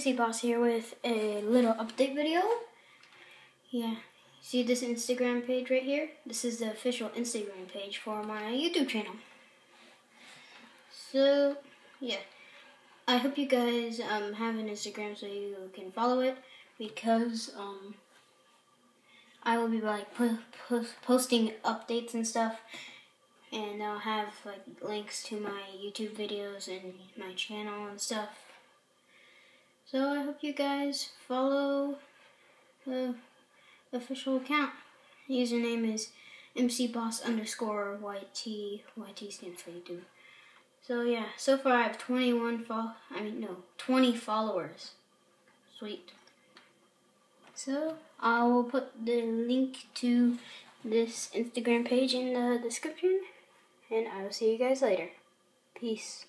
MC Boss here with a little update video. Yeah, see this Instagram page right here? This is the official Instagram page for my YouTube channel. So, yeah. I hope you guys um, have an Instagram so you can follow it because um, I will be like po po posting updates and stuff and I'll have like links to my YouTube videos and my channel and stuff. So I hope you guys follow the official account. Username is mcboss underscore yt. yt stands for YouTube. So yeah, so far I have 21 fol. I mean no, 20 followers. Sweet. So I will put the link to this Instagram page in the description, and I will see you guys later. Peace.